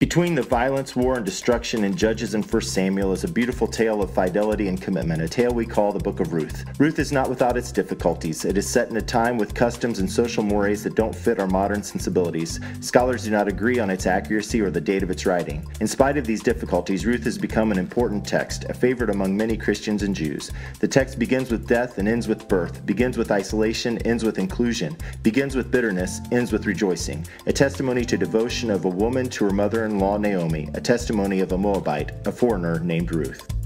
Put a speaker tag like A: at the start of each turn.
A: Between the violence, war, and destruction in Judges and 1 Samuel is a beautiful tale of fidelity and commitment, a tale we call the Book of Ruth. Ruth is not without its difficulties. It is set in a time with customs and social mores that don't fit our modern sensibilities. Scholars do not agree on its accuracy or the date of its writing. In spite of these difficulties, Ruth has become an important text, a favorite among many Christians and Jews. The text begins with death and ends with birth, begins with isolation, ends with inclusion, begins with bitterness, ends with rejoicing. A testimony to devotion of a woman to her mother in law Naomi, a testimony of a Moabite, a foreigner named Ruth.